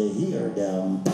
to hear them